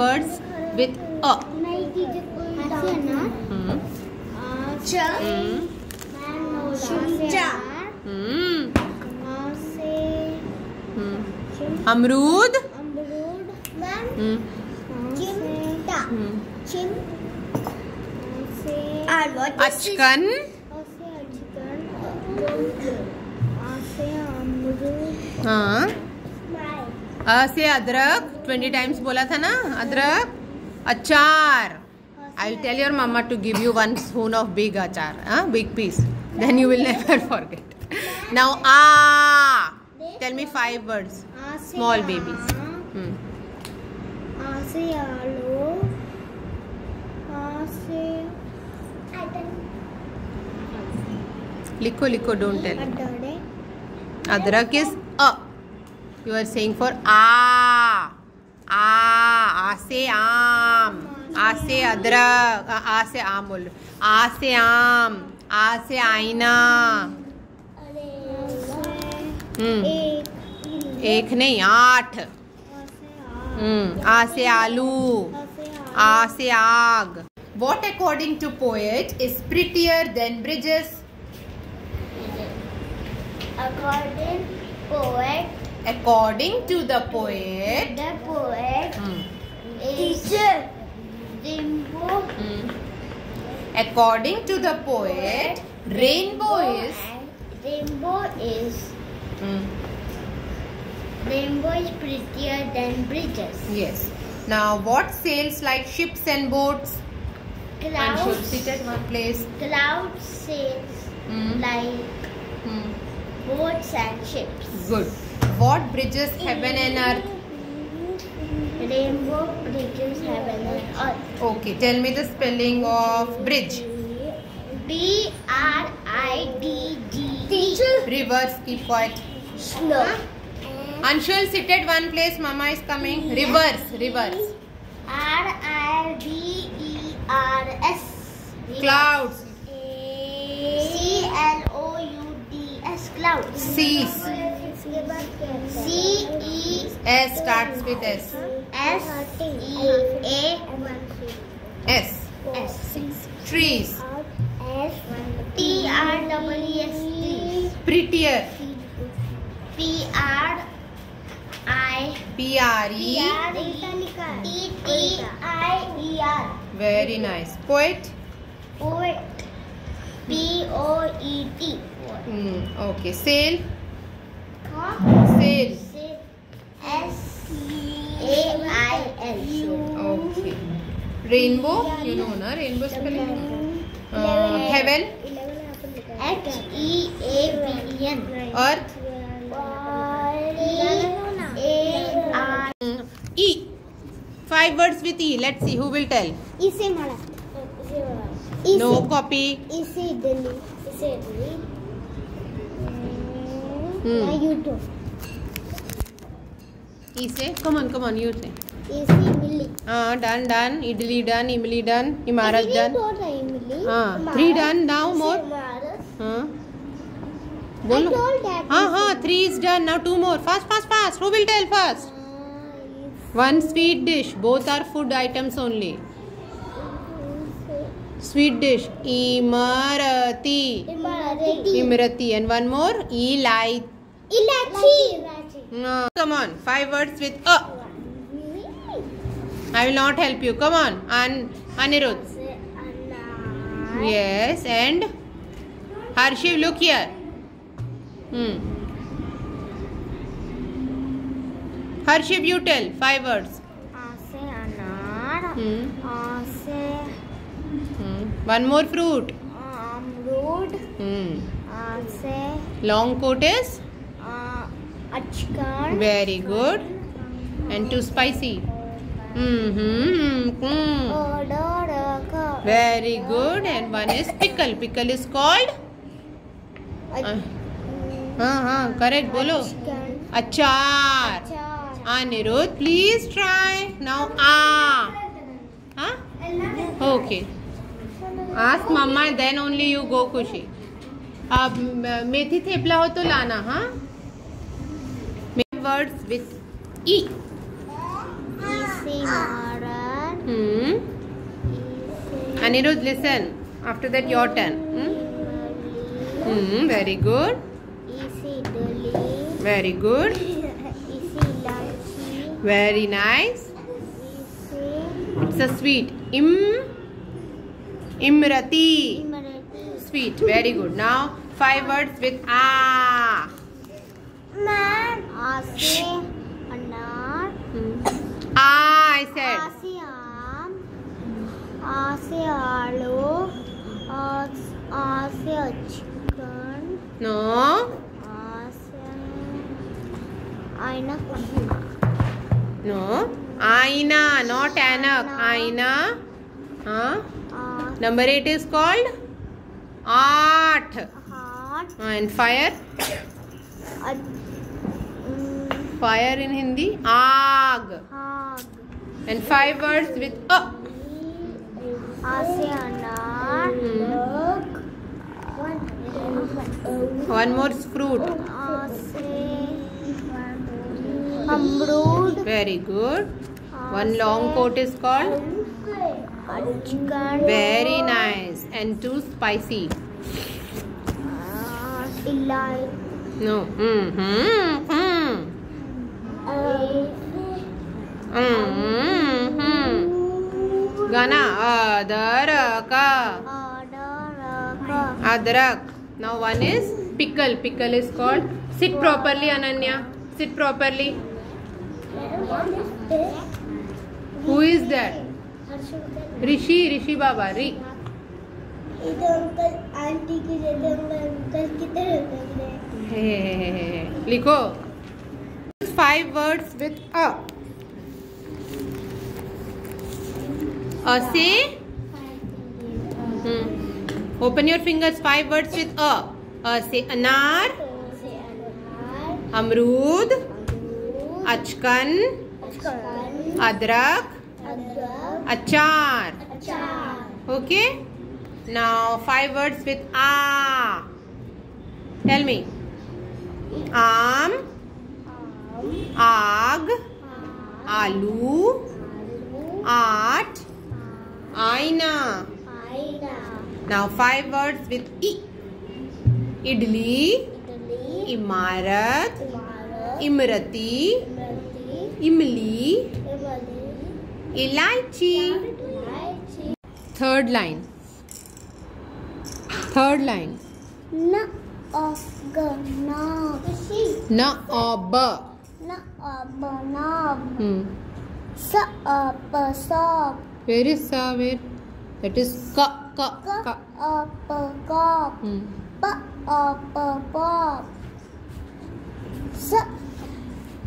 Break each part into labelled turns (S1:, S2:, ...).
S1: words with a. Hmm. Hmm. Hmm. Hmm. अमरूद Hmm. Hmm. अचकन हाँ अ से अदरक ट्वेंटी टाइम्स बोला था ना? अदरक अचार। I tell your mamma to give you one spoon of big achar हाँ? Big piece then you will never forget now uh tell me five words small
S2: से
S1: लिखो लिखो don't
S2: tell
S1: adrak. Is a you are saying for आ आ आ से आम आ से अदरक आ, से आम बोल आ से आम आ से आईना
S2: एक
S1: नहीं आठ।
S2: आ
S1: आ से आलू
S2: आ से
S1: आग What according to poet is prettier than bridges?
S2: according poet
S1: According to the poet.
S2: the poet
S1: Hmm.
S2: is rainbow
S1: Hmm. According to the poet, rainbow is.
S2: rainbow is
S1: Hmm.
S2: rainbow is prettier than bridges
S1: Yes. Now, what sails like ships and boats? And should
S2: clouds
S1: sit at one place.
S2: clouds sails
S1: Hmm.
S2: like
S1: Hmm.
S2: boats and ships
S1: Good. What bridges heaven and earth?
S2: rainbow bridges heaven and earth
S1: Okay. Tell me the spelling of bridge.
S2: B R I D G teacher
S1: Reverse. Keep quiet.
S2: slow
S1: Anshul, sit at one place. Mama is coming. Reverse. Reverse.
S2: R I D E R S
S1: Clouds.
S2: C L O U D S clouds
S1: Seas.
S2: C E
S1: S starts with S.
S2: S E A
S1: S.
S2: S
S1: Trees.
S2: S T R W E S T
S1: Prettier.
S2: P R I
S1: P R E.
S2: E T I E R
S1: Very nice. Poet.
S2: poet P O E T
S1: Hmm. Okay. Sail. Sail.
S2: S A I L
S1: Okay. Rainbow. You know, na? Rainbow spelling. Uh, heaven.
S2: H E A V E N
S1: Earth.
S2: E
S1: Hmm. E. Five words with E. Let's see who will tell.
S2: इसे मला
S1: No copy.
S2: इसे इडली इसे idli
S1: Hmm.
S2: YouTube
S1: E say. Come on. Come on. You say.
S2: इसे मिली
S1: Ah, done. Done. Idli done. Imli done. Imarat done.
S2: मिली
S1: हाँ, three done. Now more. Huh?
S2: I
S1: बोलो. हाँ हाँ three is done now two more fast fast fast who will tell first one sweet dish both are food items only Sweet dish. Imarati. Imarati. And one more. Ilai.
S2: Ilachi.
S1: No. Come on. Five words with a. I will not help you. Come on. An Anirudh. Yes. And Harshiv, look here. Hmm. Harshiv, you tell. Five words.
S2: Anar.
S1: Hmm.
S2: Uh
S1: Hmm. one more fruit
S2: अमरूद
S1: hmm.
S2: आ से
S1: long coat is
S2: अचकर
S1: very good and too spicy mm-hmm. Hmm.
S2: Order का
S1: very good and one is pickle pickle is called uh, हाँ हाँ correct बोलो अचार Anirudh, please try. Now, ah. Huh? Okay. Ask mamma then only you go Khushi अब मेथी थेपला हो तो लाना हाँ words with E Aniruddh listen after that your turn very good very good very nice it's a sweet इम Imrati.
S2: Imrati.
S1: Sweet. Very good. Now, five words with ah.
S2: Man. Ase. Anar.
S1: Ah, I said.
S2: Ase Am. Ase Alu. Ase Ase Chicken.
S1: No.
S2: Ase. Aina.
S1: No. Aina, not anak. Aina. Huh? Number eight is called art.
S2: heart.
S1: And fire.
S2: Uh,
S1: Fire in Hindi. Aag.
S2: hug.
S1: And five words with a.
S2: Ase Anar.
S1: Hmm. One more fruit.
S2: Amrud,
S1: Very good. One long coat is called. Very nice. And too spicy.
S2: uh, Ilai,
S1: No. Mm-hmm. Mm. Mm-hmm. Gana. Adaraka, Adrak. Now one is pickle. Pickle is called. Sit properly, Ananya. Sit properly. Who is that? Rishi Rishi
S2: बाबा री। Uncle
S1: aunty की जगह uncle की लिखो। Five words with अ असे open your fingers five words with अ से anar amrood achkan adrak achar. Okay now five words with uh. Tell me aam. Aag. Aloo. Aath. Aaina. Now five words with E idli. Imarat. Imarti. Imli. Ilaichi. Third line. Third line.
S2: Na of knob.
S1: Na ob.
S2: Na of knob.
S1: Hmm.
S2: Sa up sob.
S1: Where is sa? Where? That is ka ka
S2: Ka
S1: ka.
S2: up cop.
S1: Hmm.
S2: Pa up pop. Sa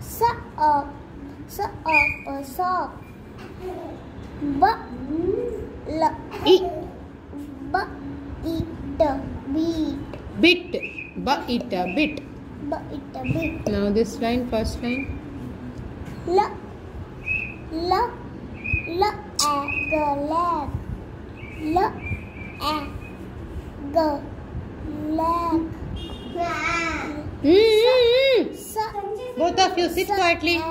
S2: sa up sa up sob. B L
S1: E
S2: B beat.
S1: Bit. B bit.
S2: B bit.
S1: Now this line, first line.
S2: L L L a g
S1: Both of you sit quietly.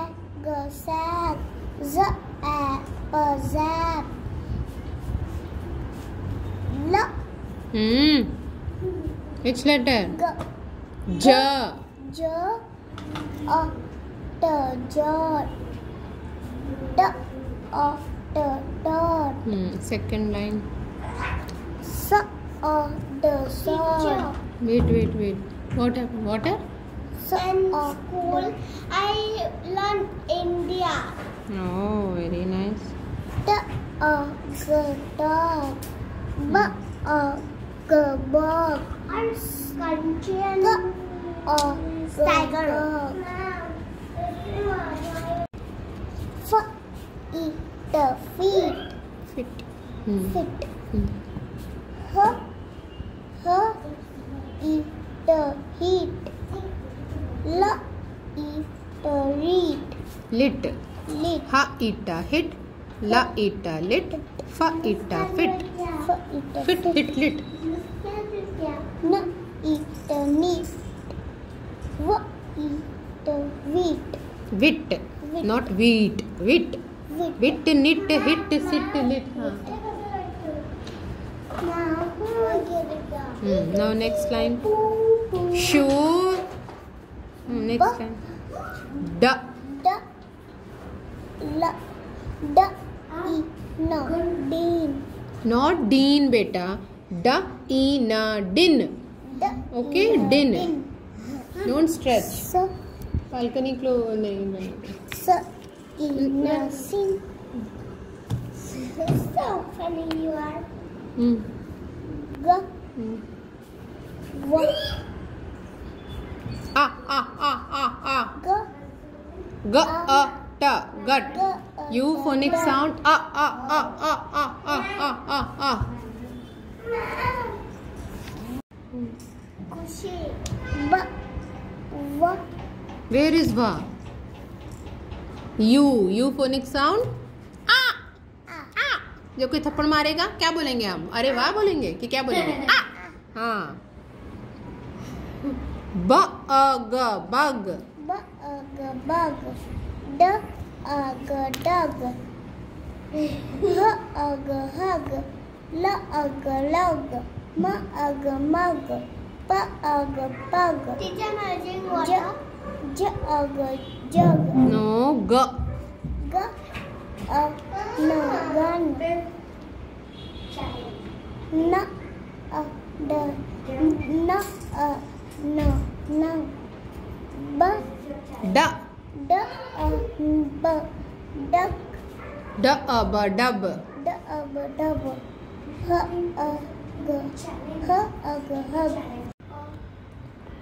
S2: Apple. zap. Look.
S1: Hmm. Which letter?
S2: G.
S1: J.
S2: J. Otter. J. D. Otter. Dot.
S1: Hmm. Second line.
S2: S. Otter. Salt.
S1: Wait, wait, wait. Water. Water.
S2: So, in school, I learned India.
S1: Oh, very nice.
S2: The of the hmm. dog. But the dog. Our country and the tiger. Foot eat the feet.
S1: Fit. Hmm. hmm.
S2: Fit.
S1: Hmm.
S2: Her, her eat the heat. La eat the reed.
S1: Lit.
S2: Lit.
S1: Ha ita hit. La ita lit. Fa ita fit.
S2: F e t
S1: Fit hit lit.
S2: N e t neat. W e t wheat.
S1: Wit. Not wheat. Wit.
S2: Wheat.
S1: Wit knit hit sit lit. हाँ.
S3: Now गिरेगा
S1: Hmm. Now next line. Shoe. Hmm, next line.
S3: Dean.
S1: Not dean बेटा। ड ई न डिन
S3: okay
S1: डिन don't stretch balcony
S3: क्लो
S1: नहीं आ आ आ
S3: आ आ so funny you
S1: ah ah ah ah ah ah ah ah ah.
S3: खुशी ब व
S1: Where is phonic sound. Ah. Ah. जब कोई थप्पड़ मारेगा क्या बोलेंगे हम अरे वाह बोलेंगे कि क्या बोलेंगे हाँ ब अ bug
S3: a bug dog, dog. dug. H ug hug. L ug lug. M ug mug. P ug pug. Teacher, merging water. J, J ug jug. No, G.
S1: G ug
S3: no, gun. Uh, n ug d. N ug uh, no, no. B.
S1: D.
S3: D A B duck.
S1: D A B dub.
S3: D A B dub. H A G H A G hug.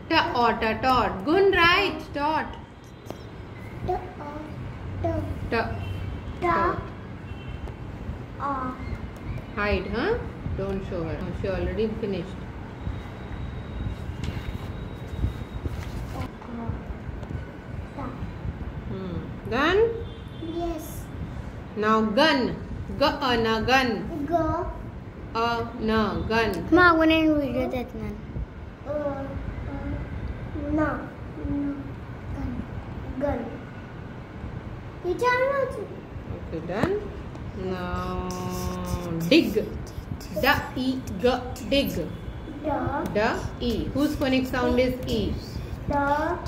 S1: T O T tot. Gun right tot.
S3: T O T
S1: T
S3: T O.
S1: Hide, huh? Don't show her. She already finished. Gun?
S3: Yes.
S1: Now gun. G a uh, na gun.
S3: Go.
S1: Oh, uh, na gun.
S3: Come on, when are we it, that man. Uh, uh, no. No. Gun. Gun.
S1: You tell Okay, done. Now dig. Da e g dig.
S3: Da.
S1: Da e. Whose phonic sound is e?
S3: Da.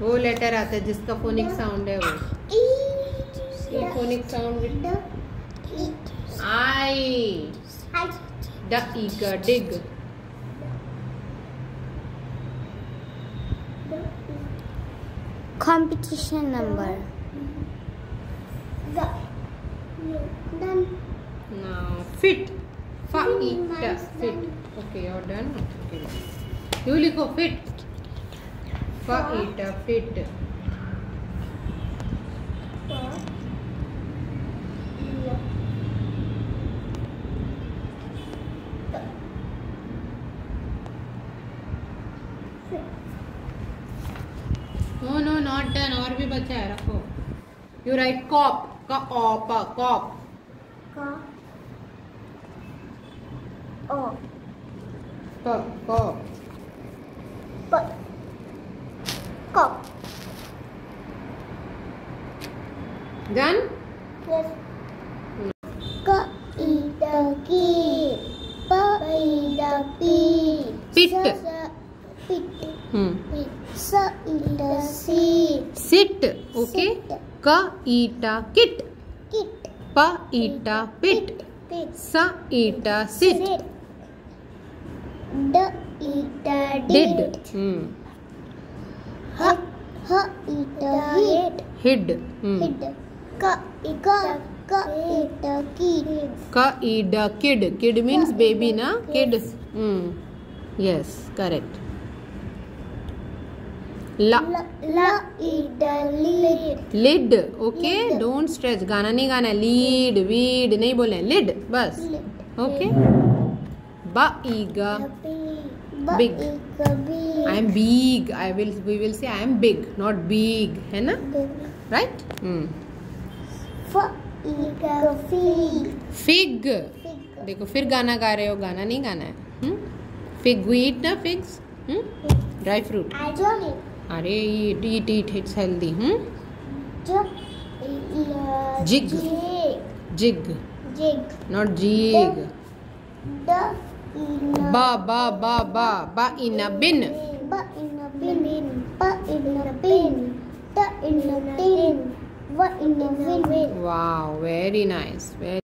S1: वो letter आता है जिसका phonic sound है वो। Phonic sound I D का dig
S3: competition number
S1: fit fit
S3: fit
S1: okay okay you लिखो fit for fit no no not done और भी बचा है रखो। यू राइट कॉप का op cop cop
S3: Sit.
S1: Pit. Hmm.
S3: Sit.
S1: Sit. Okay. Ka eta kit.
S3: Kit.
S1: Pa eta pit.
S3: Pit.
S1: Sa eta sit.
S3: The eta
S1: did.
S3: did.
S1: Hmm.
S3: Ha ha eta hid.
S1: Hid. Hmm.
S3: Hid. Ka ka ka eta kid.
S1: Ka eta kid. Kid means baby na kid. Hmm. Yes correct la
S3: ड lead
S1: lid okay don't stretch गाना नहीं गाना है lead weed नहीं बोले lid बस okay ba iga Big. I am big I will we will say I am big not big है ना right hmm
S3: फ़ी
S1: fig देखो फिर गाना गा रहे हो गाना नहीं गाना है Fig, we eat the figs? Hmm? Yeah. Dry fruit?
S3: I don't eat.
S1: Are eat, eat, eat, it's healthy. Hmm?
S3: J
S1: jig.
S3: Jig.
S1: Jig. Not
S2: jig. The, the
S1: ba, ba, ba, ba. Ba in a bin.
S2: Ba in a bin. Ba in a bin. Da in a tin. What in a win?
S1: Wow, very nice. Very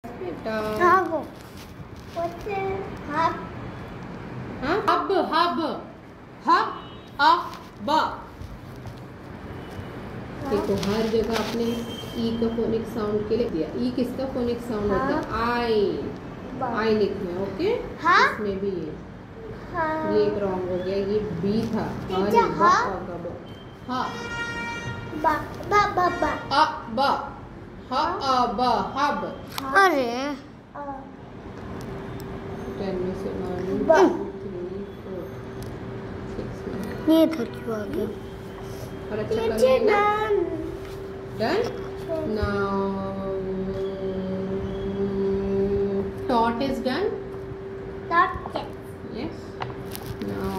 S1: देखो हर जगह आपने ई का phonic sound के लिए दिया। ई किसका phonic sound हाँ? होता है आई आई लिखना है ओके
S2: हाँ?
S1: इसमें भी ये।
S2: हाँ।
S1: ये एक रॉन्ग हो गया ये बी था। हाँ। नहीं,
S2: हाँ?
S1: हाँ।
S2: बा बा बा बा
S1: अ ब। ह अ ब हब।
S2: अरे।
S1: टेन में से वन
S2: ब।
S1: थ्री फोर सिक्स
S2: ये था क्यों आ गया
S1: और अच्छा कर
S2: टीचर
S1: लेना
S2: done
S1: done now tot is done
S2: Not yet.
S1: yes now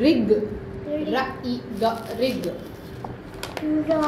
S1: rig
S2: Rig.
S1: ra i ga rig
S2: Ra